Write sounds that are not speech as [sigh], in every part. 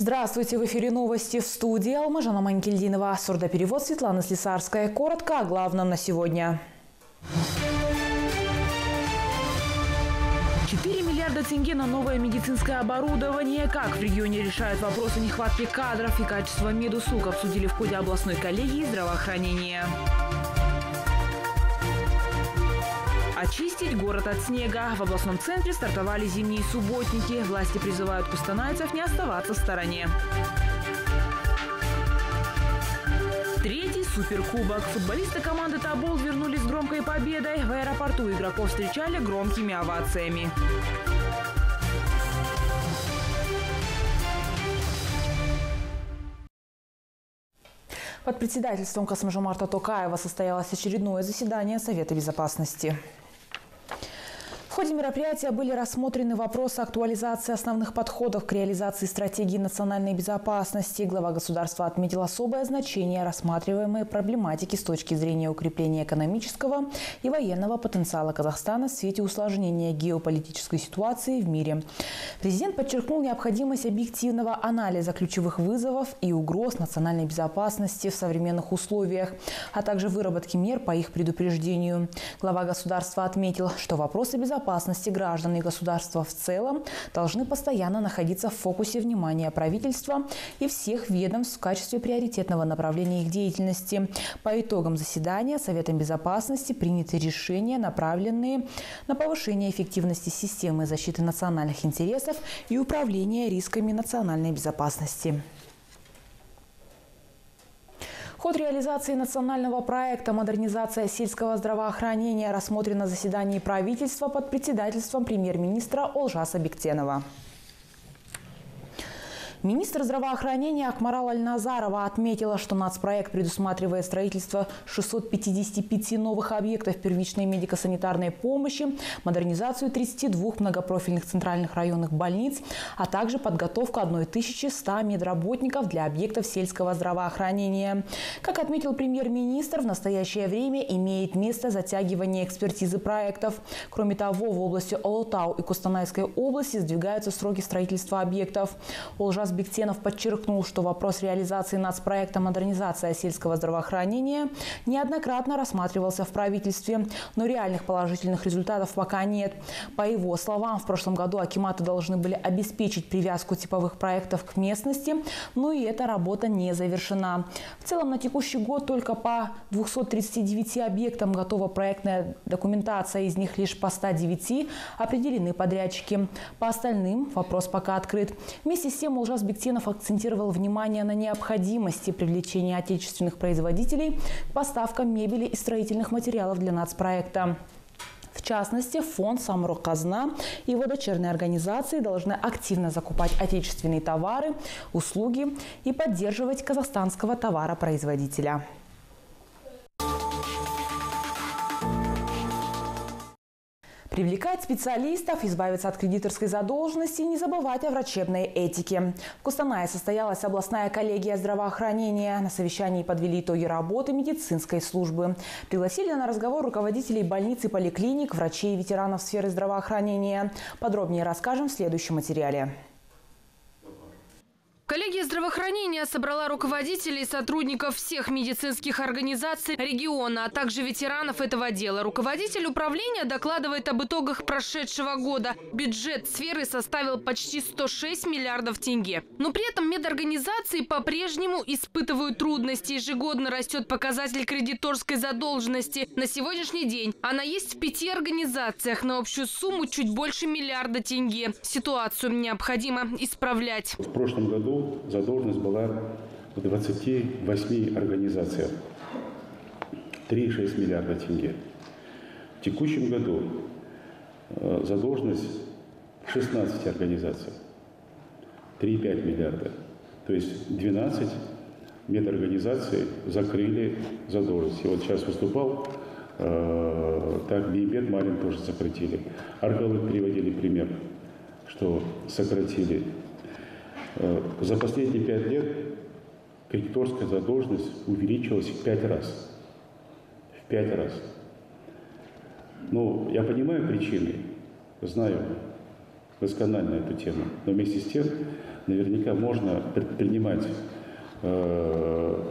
Здравствуйте, в эфире новости в студии Алмажана Манькельдинова. Сурдоперевод Светлана Слесарская. Коротко о главном на сегодня. 4 миллиарда тенге на новое медицинское оборудование. Как в регионе решают вопросы нехватки кадров и качества медуслуг обсудили в ходе областной коллегии здравоохранения. Очистить город от снега. В областном центре стартовали зимние субботники. Власти призывают кустанайцев не оставаться в стороне. Третий суперкубок. Футболисты команды «Тобол» вернулись с громкой победой. В аэропорту игроков встречали громкими овациями. Под председательством Касмажамарта Токаева состоялось очередное заседание Совета безопасности. В ходе мероприятия были рассмотрены вопросы актуализации основных подходов к реализации стратегии национальной безопасности. Глава государства отметил особое значение рассматриваемой проблематики с точки зрения укрепления экономического и военного потенциала Казахстана в свете усложнения геополитической ситуации в мире. Президент подчеркнул необходимость объективного анализа ключевых вызовов и угроз национальной безопасности в современных условиях, а также выработки мер по их предупреждению. Глава государства отметил, что вопросы безопасности безопасности граждан и государства в целом должны постоянно находиться в фокусе внимания правительства и всех ведомств в качестве приоритетного направления их деятельности. По итогам заседания Советом безопасности приняты решения, направленные на повышение эффективности системы защиты национальных интересов и управления рисками национальной безопасности. Ход реализации национального проекта «Модернизация сельского здравоохранения» рассмотрен на заседании правительства под председательством премьер-министра Олжаса Бектенова. Министр здравоохранения Акмарал Аль-Назарова отметила, что нацпроект предусматривает строительство 655 новых объектов первичной медико-санитарной помощи, модернизацию 32 многопрофильных центральных районных больниц, а также подготовку 1100 медработников для объектов сельского здравоохранения. Как отметил премьер-министр, в настоящее время имеет место затягивание экспертизы проектов. Кроме того, в области Олотау и Кустанайской области сдвигаются сроки строительства объектов. Олжас Алмаз Бектенов подчеркнул, что вопрос реализации нацпроекта «Модернизация сельского здравоохранения» неоднократно рассматривался в правительстве, но реальных положительных результатов пока нет. По его словам, в прошлом году акиматы должны были обеспечить привязку типовых проектов к местности, но и эта работа не завершена. В целом на текущий год только по 239 объектам готова проектная документация, из них лишь по 109 определены подрядчики. По остальным вопрос пока открыт. Вместе с тем Улжас Бектенов акцентировал внимание на необходимости привлечения отечественных производителей к поставкам мебели и строительных материалов для нацпроекта. В частности, фонд «Самрук Казна» и его дочерние организации должны активно закупать отечественные товары, услуги и поддерживать казахстанского товаропроизводителя. Привлекать специалистов, избавиться от кредиторской задолженности и не забывать о врачебной этике. В Кустанае состоялась областная коллегия здравоохранения. На совещании подвели итоги работы медицинской службы. Пригласили на разговор руководителей больниц и поликлиник, врачей и ветеранов сферы здравоохранения. Подробнее расскажем в следующем материале. Коллегия здравоохранения собрала руководителей и сотрудников всех медицинских организаций региона, а также ветеранов этого дела. Руководитель управления докладывает об итогах прошедшего года. Бюджет сферы составил почти 106 миллиардов тенге. Но при этом медорганизации по-прежнему испытывают трудности. Ежегодно растет показатель кредиторской задолженности. На сегодняшний день она есть в пяти организациях на общую сумму чуть больше миллиарда тенге. Ситуацию необходимо исправлять. В прошлом году задолженность была в 28 организациях. 3,6 миллиарда тенге. В текущем году э, задолженность в 16 организациях. 3,5 миллиарда. То есть 12 медорганизаций закрыли задолженность. И вот сейчас выступал, э, так Бейбет Марин тоже сократили. Арголык приводили пример, что сократили за последние пять лет кредиторская задолженность увеличилась в пять раз. В пять раз. Ну, я понимаю причины, знаю досконально эту тему, но вместе с тем наверняка можно предпринимать э,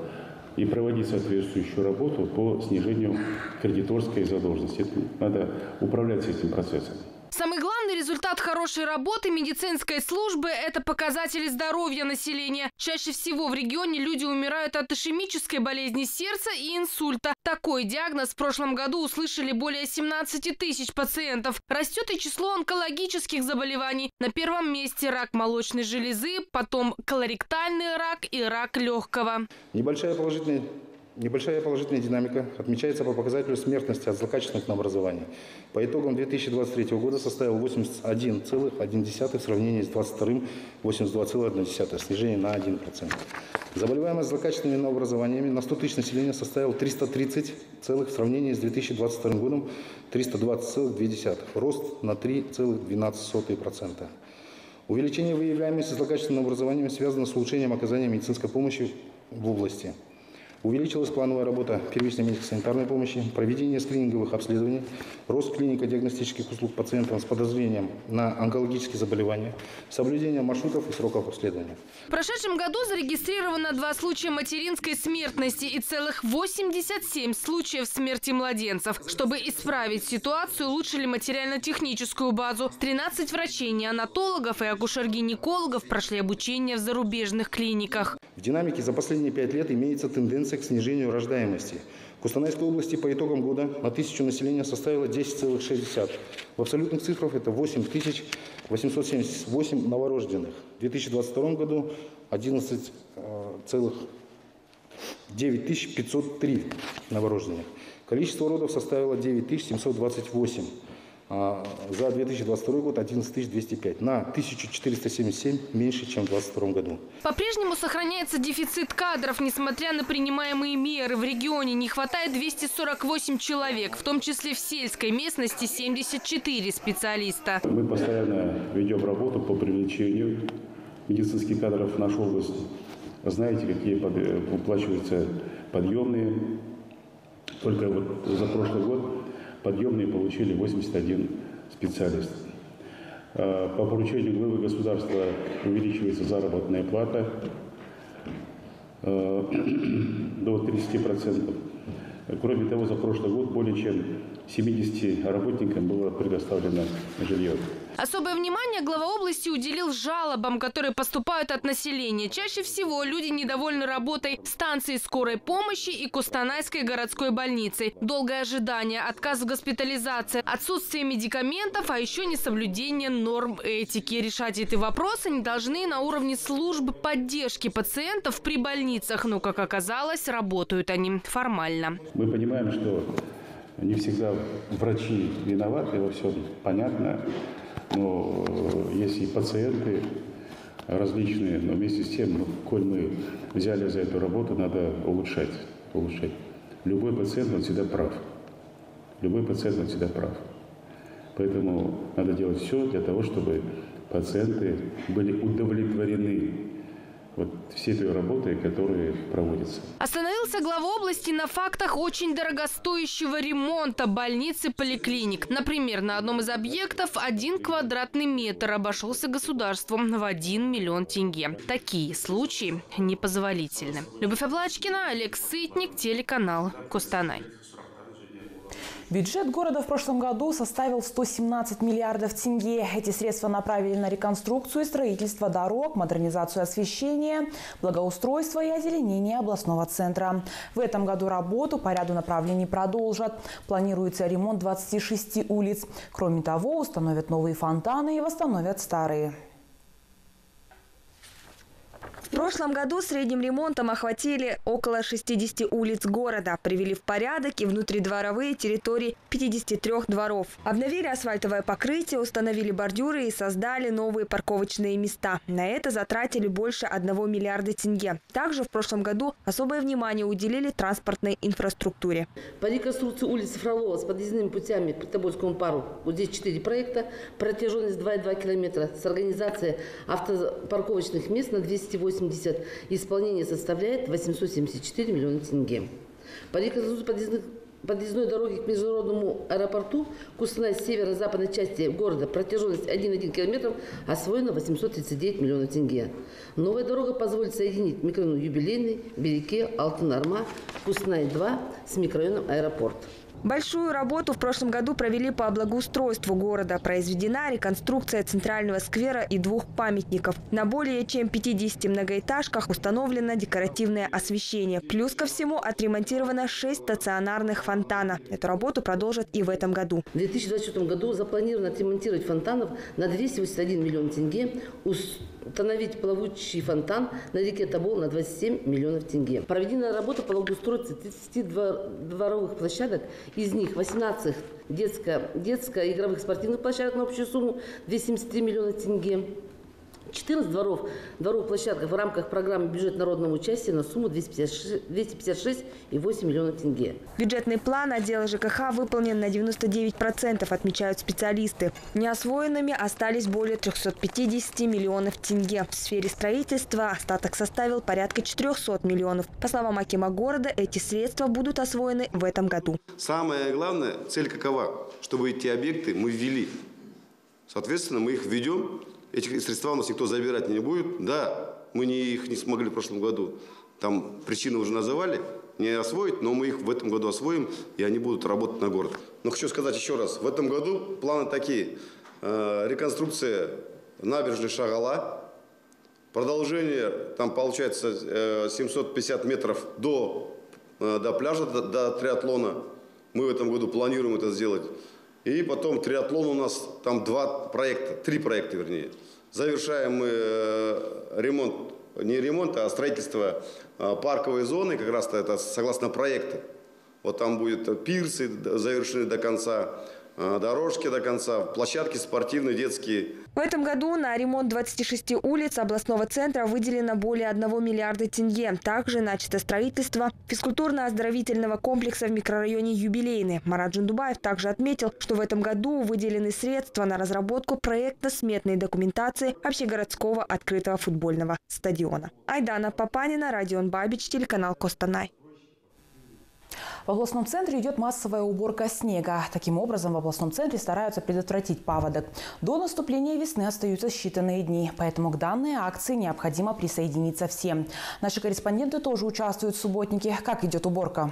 и проводить соответствующую работу по снижению кредиторской задолженности. Это надо управлять этим процессом. Самый главный результат хорошей работы медицинской службы – это показатели здоровья населения. Чаще всего в регионе люди умирают от ишемической болезни сердца и инсульта. Такой диагноз в прошлом году услышали более 17 тысяч пациентов. Растет и число онкологических заболеваний. На первом месте рак молочной железы, потом колоректальный рак и рак легкого. Небольшая положительная Небольшая положительная динамика отмечается по показателю смертности от злокачественных новообразований. По итогам 2023 года составил 81,1 в сравнении с 2022 82,1, снижение на 1%. Заболеваемость злокачественными новообразованиями на 100 тысяч населения составила 330 целых в сравнении с 2022 годом 320,2, рост на 3,12%. Увеличение выявляемости злокачественным образованием связано с улучшением оказания медицинской помощи в области – Увеличилась плановая работа первичной медико-санитарной помощи, проведение скрининговых обследований, рост клинико-диагностических услуг пациентам с подозрением на онкологические заболевания, соблюдение маршрутов и сроков обследования. В прошедшем году зарегистрировано два случая материнской смертности и целых 87 случаев смерти младенцев. Чтобы исправить ситуацию, улучшили материально-техническую базу. 13 врачей, неонатологов и акушер-гинекологов прошли обучение в зарубежных клиниках. В динамике за последние пять лет имеется тенденция тенденция к снижению рождаемости. В Кустанайской области по итогам года на тысячу населения составила 10,6. В абсолютных цифрах это 8878 новорожденных. В 2022 году 11 9503 новорожденных. Количество родов составило 9728. А, за 2022 год 11 205, на 1477 меньше, чем в 2022 году. По-прежнему сохраняется дефицит кадров, несмотря на принимаемые меры. В регионе не хватает 248 человек, в том числе в сельской местности 74 специалиста. Мы постоянно ведем работу по привлечению медицинских кадров в нашу область. Знаете, какие уплачиваются подъемные. Только вот за прошлый год подъемные получили 81 специалист. А, по поручению главы государства увеличивается заработная плата а, [clears throat] до 30%. Кроме того, за прошлый год более чем 70 работникам было предоставлено жилье. Особое внимание глава области уделил жалобам, которые поступают от населения. Чаще всего люди недовольны работой станции скорой помощи и Кустанайской городской больницы. Долгое ожидание, отказ в госпитализации, отсутствие медикаментов, а еще несоблюдение норм этики. Решать эти вопросы не должны на уровне служб поддержки пациентов при больницах. Но, как оказалось, работают они формально. Мы понимаем, что не всегда врачи виноваты во всем, понятно. Но э, есть и пациенты различные, но вместе с тем, ну, коль мы взяли за эту работу, надо улучшать, улучшать. Любой пациент, он всегда прав. Любой пациент, он всегда прав. Поэтому надо делать все для того, чтобы пациенты были удовлетворены вот все той работы, которые проводятся. Остановился глава области на фактах очень дорогостоящего ремонта больницы поликлиник. Например, на одном из объектов один квадратный метр обошелся государством в 1 миллион тенге. Такие случаи непозволительны. Любовь Облачкина, Олег Сытник, телеканал Костанай. Бюджет города в прошлом году составил 117 миллиардов тенге. Эти средства направили на реконструкцию и строительство дорог, модернизацию освещения, благоустройство и озеленение областного центра. В этом году работу по ряду направлений продолжат. Планируется ремонт 26 улиц. Кроме того, установят новые фонтаны и восстановят старые. В прошлом году средним ремонтом охватили около 60 улиц города, привели в порядок и внутридворовые территории 53 дворов. Обновили асфальтовое покрытие, установили бордюры и создали новые парковочные места. На это затратили больше 1 миллиарда тенге. Также в прошлом году особое внимание уделили транспортной инфраструктуре. По реконструкции улицы Фролова с подъездными путями к Притобольскому пару. Вот здесь 4 проекта. Протяженность 2,2 километра с организацией автопарковочных мест на 208 Исполнение составляет 874 миллиона тенге. По реконструкции подъездных подъездной дороги к международному аэропорту Кустанай с северо-западной части города протяженность 1,1 километр освоена 839 миллионов тенге. Новая дорога позволит соединить микрорайон Юбилейный, Береке, Алтын-Арма, Кустанай-2 с микрорайоном Аэропорт. Большую работу в прошлом году провели по благоустройству города. Произведена реконструкция центрального сквера и двух памятников. На более чем 50 многоэтажках установлено декоративное освещение. Плюс ко всему отремонтировано 6 стационарных фонтана. Эту работу продолжат и в этом году. В 2024 году запланировано отремонтировать фонтанов на 281 миллион тенге, установить плавучий фонтан на реке Тобол на 27 миллионов тенге. Проведена работа по благоустройству 30 дворовых площадок, из них 18 детско, детско-игровых спортивных площадок на общую сумму 273 миллиона тенге. 14 дворов, дворов площадок в рамках программы «Бюджет народного участия» на сумму 256,8 миллионов тенге. Бюджетный план отдела ЖКХ выполнен на 99%, отмечают специалисты. Неосвоенными остались более 350 миллионов тенге. В сфере строительства остаток составил порядка 400 миллионов. По словам Акима города, эти средства будут освоены в этом году. Самое главное, цель какова? Чтобы эти объекты мы ввели. Соответственно, мы их введем Этих средства у нас никто забирать не будет. Да, мы не, их не смогли в прошлом году. Там причины уже называли, не освоить, но мы их в этом году освоим, и они будут работать на город. Но хочу сказать еще раз, в этом году планы такие. Э, реконструкция набережной Шагала, продолжение, там получается 750 э, метров до, э, до пляжа, до, до триатлона. Мы в этом году планируем это сделать. И потом триатлон у нас, там два проекта, три проекта вернее. Завершаем мы э, ремонт, не ремонт, а строительство э, парковой зоны, как раз это согласно проекту. Вот там будет пирсы завершены до конца, Э, дорожки до конца, площадки спортивные, детские. В этом году на ремонт 26 улиц областного центра выделено более 1 миллиарда тенге. Также начато строительство физкультурно-оздоровительного комплекса в микрорайоне Юбилейный. Марат Джундубаев также отметил, что в этом году выделены средства на разработку проекта-сметной документации общегородского открытого футбольного стадиона. Айдана Папанина, Родион Бабич, телеканал Костанай. В областном центре идет массовая уборка снега. Таким образом, в областном центре стараются предотвратить паводок. До наступления весны остаются считанные дни, поэтому к данной акции необходимо присоединиться всем. Наши корреспонденты тоже участвуют в субботнике. Как идет уборка?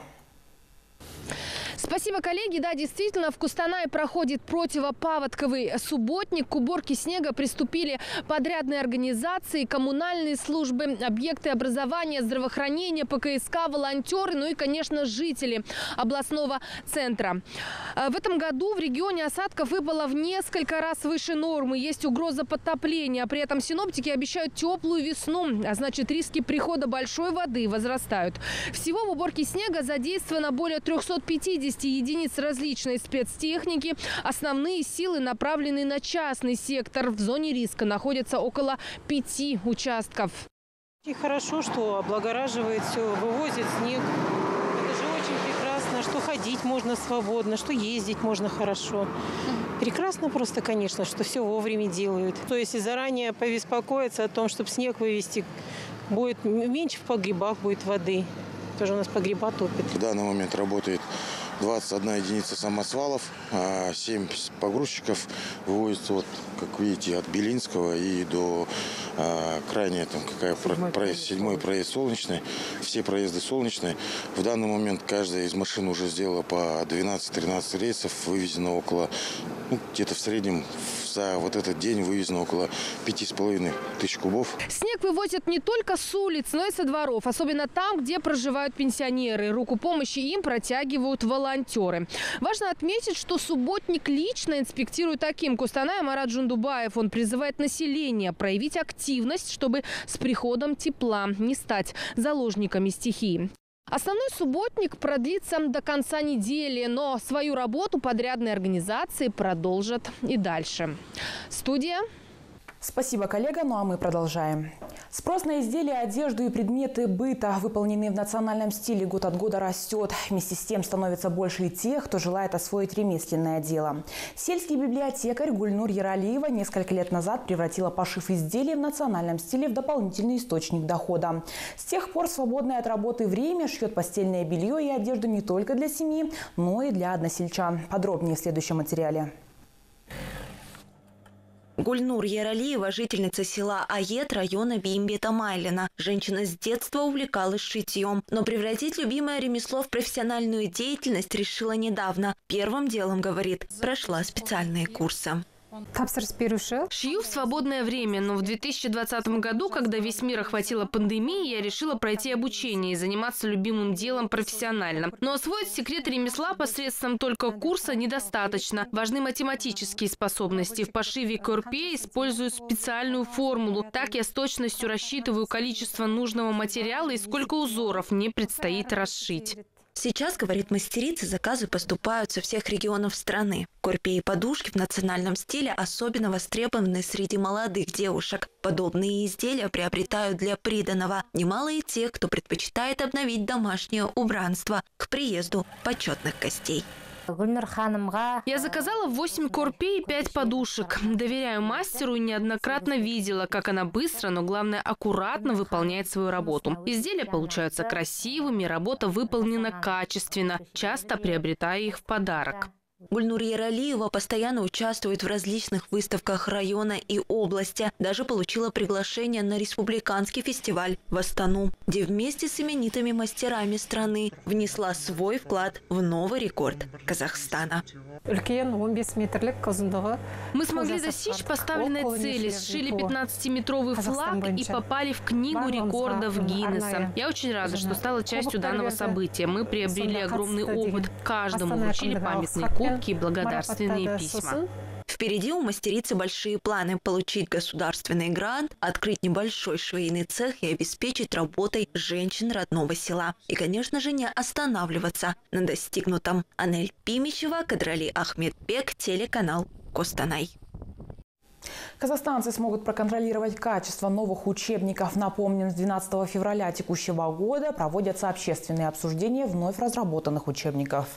Спасибо, коллеги. Да, действительно, в Кустанае проходит противопаводковый субботник. К уборке снега приступили подрядные организации, коммунальные службы, объекты образования, здравоохранения, ПКСК, волонтеры, ну и, конечно, жители областного центра. А, в этом году в регионе осадков выпало в несколько раз выше нормы. Есть угроза подтопления. При этом синоптики обещают теплую весну, а значит риски прихода большой воды возрастают. Всего в уборке снега задействовано более 350 50 единиц различной спецтехники. Основные силы направлены на частный сектор. В зоне риска находятся около пяти участков. И хорошо, что облагораживает все, вывозит снег. Это же очень прекрасно, что ходить можно свободно, что ездить можно хорошо. Прекрасно просто, конечно, что все вовремя делают. То есть и заранее побеспокоиться о том, чтобы снег вывести, будет меньше в погребах будет воды. Тоже у нас погреба топит. В данный момент работает 21 единица самосвалов, 7 а, погрузчиков вывозятся, вот, как видите, от Белинского и до а, крайне, там, какая седьмой проезд, седьмой проезд солнечный. Все проезды солнечные. В данный момент каждая из машин уже сделала по 12-13 рейсов, вывезено около, ну, где-то в среднем за вот этот день вывезено около 5,5 тысяч кубов. Снег вывозят не только с улиц, но и со дворов, особенно там, где проживают пенсионеры. Руку помощи им протягивают волонтеры. Важно отметить, что субботник лично инспектирует таким Кустанай Марат Джундубаев. Он призывает население проявить активность, чтобы с приходом тепла не стать заложниками стихии. Основной субботник продлится до конца недели, но свою работу подрядные организации продолжат и дальше. Студия. Спасибо, коллега. Ну а мы продолжаем. Спрос на изделия, одежду и предметы быта, выполненные в национальном стиле, год от года растет. Вместе с тем становится больше и тех, кто желает освоить ремесленное дело. Сельский библиотекарь Гульнур Яралиева несколько лет назад превратила пошив изделий в национальном стиле в дополнительный источник дохода. С тех пор свободное от работы время шьет постельное белье и одежду не только для семьи, но и для односельчан. Подробнее в следующем материале. Гульнур Яралиева – жительница села Аед района Бимбета-Майлина. Женщина с детства увлекалась шитьем, но превратить любимое ремесло в профессиональную деятельность решила недавно. Первым делом, говорит, прошла специальные курсы. Шью в свободное время, но в 2020 году, когда весь мир охватила пандемия, я решила пройти обучение и заниматься любимым делом профессионально. Но освоить секрет ремесла посредством только курса недостаточно. Важны математические способности. В пошиве корпе использую специальную формулу. Так я с точностью рассчитываю количество нужного материала и сколько узоров мне предстоит расшить. Сейчас, говорит мастерица, заказы поступают со всех регионов страны. Корпи и подушки в национальном стиле особенно востребованы среди молодых девушек. Подобные изделия приобретают для приданого. Немало и тех, кто предпочитает обновить домашнее убранство к приезду почетных гостей. Я заказала 8 корпей и 5 подушек. Доверяю мастеру и неоднократно видела, как она быстро, но главное аккуратно выполняет свою работу. Изделия получаются красивыми, работа выполнена качественно, часто приобретая их в подарок. Гульнур Яралиева постоянно участвует в различных выставках района и области. Даже получила приглашение на республиканский фестиваль в Астану, где вместе с именитыми мастерами страны внесла свой вклад в новый рекорд Казахстана. Мы смогли достичь поставленной цели, сшили 15-метровый флаг и попали в книгу рекордов Гиннесса. Я очень рада, что стала частью данного события. Мы приобрели огромный опыт. Каждому вручили памятный куб кубки и благодарственные письма. Впереди у мастерицы большие планы – получить государственный грант, открыть небольшой швейный цех и обеспечить работой женщин родного села. И, конечно же, не останавливаться на достигнутом. Анель Пимичева, Кадрали Ахмедбек, телеканал Костанай. Казахстанцы смогут проконтролировать качество новых учебников. Напомним, с 12 февраля текущего года проводятся общественные обсуждения вновь разработанных учебников.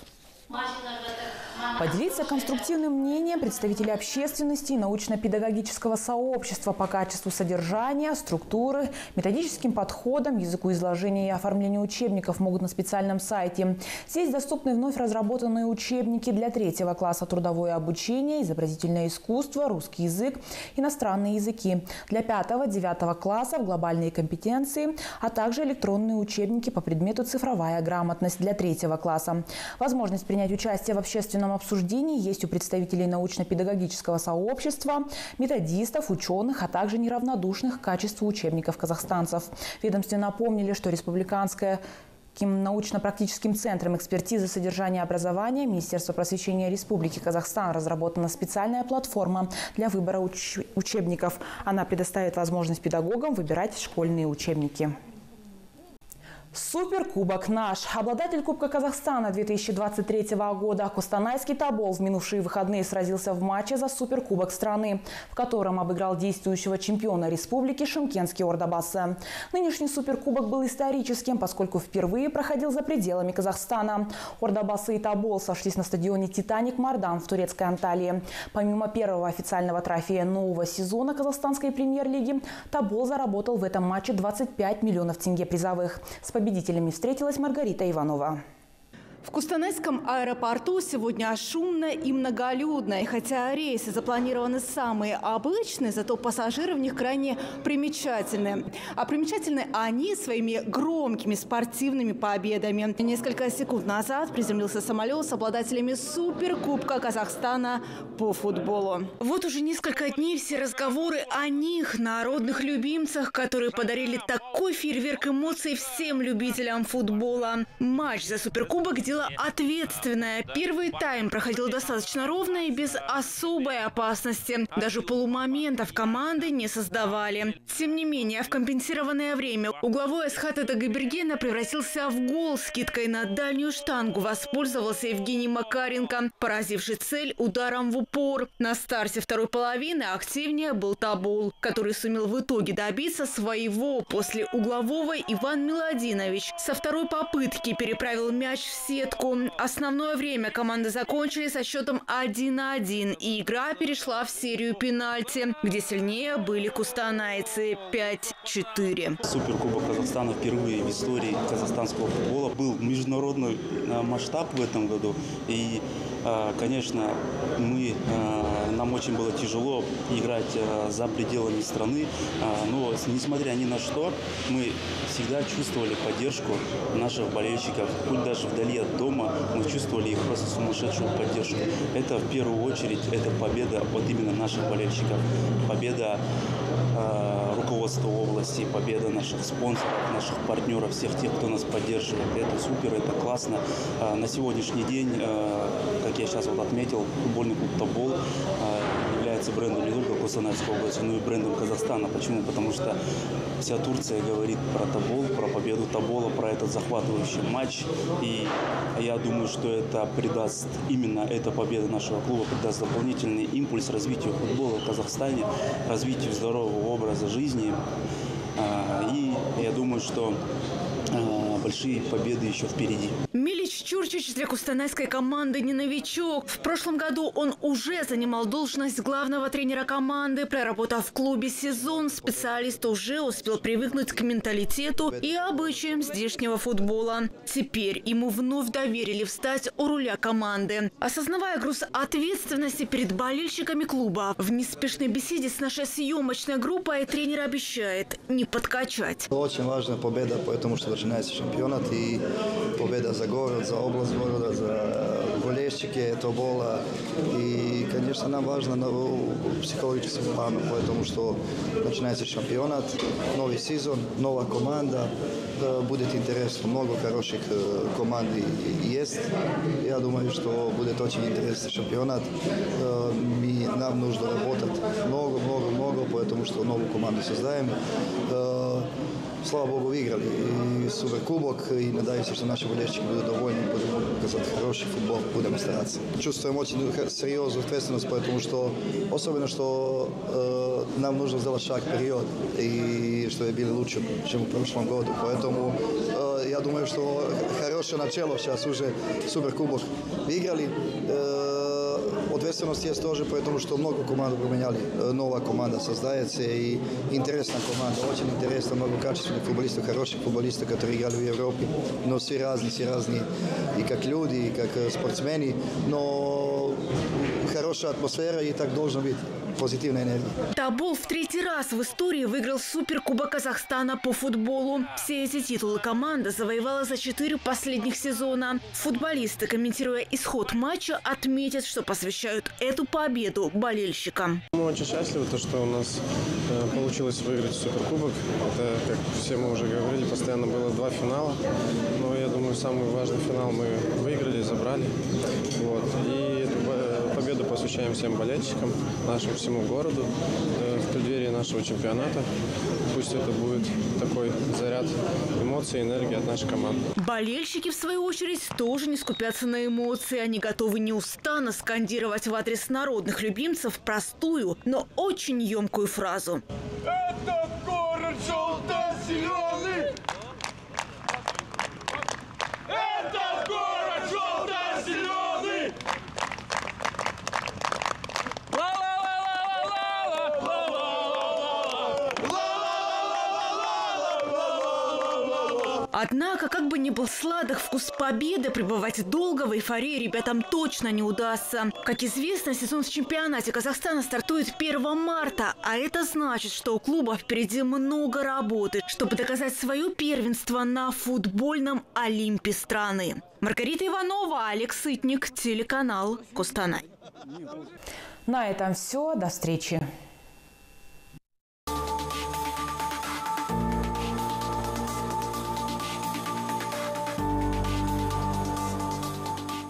Поделиться конструктивным мнением представителей общественности и научно-педагогического сообщества по качеству содержания, структуры, методическим подходам, языку изложения и оформлению учебников могут на специальном сайте. Здесь доступны вновь разработанные учебники для третьего класса трудовое обучение, изобразительное искусство, русский язык, иностранные языки. Для пятого-девятого классов глобальные компетенции, а также электронные учебники по предмету цифровая грамотность для третьего класса. Возможность принять участие в общественном обсуждении обсуждений есть у представителей научно-педагогического сообщества, методистов, ученых, а также неравнодушных к качеству учебников казахстанцев. Ведомстве напомнили, что республиканская научно-практическим центром экспертизы содержания образования Министерства просвещения Республики Казахстан разработана специальная платформа для выбора уч учебников. Она предоставит возможность педагогам выбирать школьные учебники. Суперкубок наш. Обладатель Кубка Казахстана 2023 года Костанайский Тобол в минувшие выходные сразился в матче за Суперкубок страны, в котором обыграл действующего чемпиона республики Шимкенский Ордабасы. Нынешний Суперкубок был историческим, поскольку впервые проходил за пределами Казахстана. Ордабасы и Тобол сошлись на стадионе «Титаник Мардан» в турецкой Анталии. Помимо первого официального трофея нового сезона казахстанской премьер-лиги, Тобол заработал в этом матче 25 миллионов тенге призовых. С победителями встретилась Маргарита Иванова. В Кустанайском аэропорту сегодня шумно и многолюдно. И хотя рейсы запланированы самые обычные, зато пассажиры в них крайне примечательные. А примечательны они своими громкими спортивными победами. Несколько секунд назад приземлился самолет с обладателями Суперкубка Казахстана по футболу. Вот уже несколько дней все разговоры о них, народных любимцах, которые подарили такой фейерверк эмоций всем любителям футбола. Матч за Суперкубок, где выходила ответственная. Первый тайм проходил достаточно ровно и без особой опасности. Даже полумоментов команды не создавали. Тем не менее, в компенсированное время угловой Асхата Дагабергена превратился в гол скидкой на дальнюю штангу. Воспользовался Евгений Макаренко, поразивший цель ударом в упор. На старте второй половины активнее был Табул, который сумел в итоге добиться своего. После углового Иван Миладинович со второй попытки переправил мяч в сетку. Основное время команды закончили со счетом 1-1, и игра перешла в серию пенальти, где сильнее были кустанайцы 5-4. Суперкубок Казахстана впервые в истории казахстанского футбола был международный э, масштаб в этом году. И, конечно, мы, э, нам очень было тяжело играть за пределами страны, но несмотря ни на что, мы всегда чувствовали поддержку наших болельщиков. Хоть даже вдали от дома мы чувствовали их просто сумасшедшую поддержку. Это в первую очередь это победа от именно наших болельщиков. Победа руководства области, победа наших спонсоров, наших партнеров, всех тех, кто нас поддерживает. Это супер, это классно. Э, на сегодняшний день, э, как я сейчас вот отметил, футбольный клуб «Тобол» э, является брендом не только Костанайской области, но и брендом Казахстана. Почему? Потому что вся Турция говорит про Тобол, про победу Тобола, про этот захватывающий матч. И я думаю, что это придаст, именно эта победа нашего клуба придаст дополнительный импульс развитию футбола в Казахстане, развитию здорового образа жизни. А, и я думаю, что а, большие победы еще впереди. Чурчич для кустанайской команды не новичок. В прошлом году он уже занимал должность главного тренера команды. Проработав в клубе сезон, специалист уже успел привыкнуть к менталитету и обычаям здешнего футбола. Теперь ему вновь доверили встать у руля команды. Осознавая груз ответственности перед болельщиками клуба, в неспешной беседе с нашей съемочной группой тренер обещает не подкачать. Очень важная победа, потому что начинается чемпионат и победа за город, за область города, за болельщики Тобола. И, конечно, нам важно на психологическом плане, потому что начинается чемпионат, новый сезон, новая команда. Будет интересно, много хороших э, команд есть. Я думаю, что будет очень интересный чемпионат. Э, и нам нужно работать много, много, много, потому что новую команду создаем. Слава Богу, выиграли и суперкубок, и надеюсь, что наши болельщики будут довольны, будем показать хороший футбол, будем стараться. Чувствуем очень серьезную ответственность, потому что, особенно, что э, нам нужно сделать шаг вперед, и чтобы были лучше, чем в прошлом году. Поэтому э, я думаю, что хорошее начало сейчас уже суперкубок выиграли. Э, Ответственность есть тоже, потому что много команд поменяли. Э, новая команда создается и интересная команда, очень интересная, много качественных футболистов, хороших футболистов, которые играли в Европе. Но все разные, все разные, и как люди, и как э, спортсмены. Но хорошая атмосфера и так должно быть Позитивная энергия. Табул в третий раз в истории выиграл Суперкубок Казахстана по футболу. Все эти титулы команда завоевала за четыре последних сезона. Футболисты, комментируя исход матча, отметят, что посвящают эту победу болельщикам. Мы очень счастливы, то, что у нас э, получилось выиграть Суперкубок. Это, как все мы уже говорили, постоянно было два финала. Но я думаю, самый важный финал мы выиграли, забрали. Вот. И посвящаем всем болельщикам, нашим всему городу э, в преддверии нашего чемпионата. Пусть это будет такой заряд эмоций, энергии от нашей команды. Болельщики, в свою очередь, тоже не скупятся на эмоции. Они готовы неустанно скандировать в адрес народных любимцев простую, но очень емкую фразу. Это город желто-зеленый! Это город желто-зеленый! Однако, как бы ни был сладок вкус победы, пребывать долго в эйфории ребятам точно не удастся. Как известно, сезон в чемпионате Казахстана стартует 1 марта, а это значит, что у клуба впереди много работы, чтобы доказать свое первенство на футбольном Олимпе страны. Маргарита Иванова, Алекс Сытник, телеканал Костанай. На этом все. До встречи.